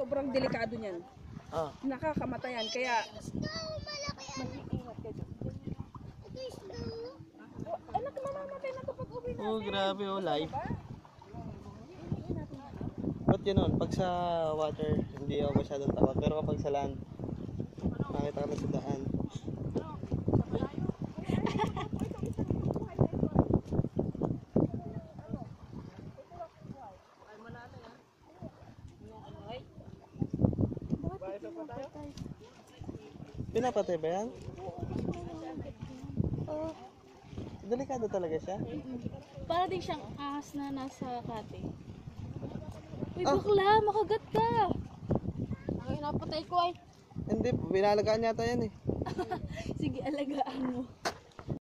sobrang delikado niyan. Ah, Nakakamatayan. Kaya, mag-iingat ka dyan. Oh, anak, mamamatay na to pag uwi na. oh grabe oh, live. Ba't yun Pag sa water, hindi ako masyadong takot. Pero kapag sa land, makita ka na sa daan. Pinapatay ba yan? Oh, Delikado talaga siya. para din siyang ahas na nasa kate. Uy, Ah. bakla, makagat ka. Ay, napatay ko ay. Hindi, binalagaan yata yan eh. Sige, alagaan mo.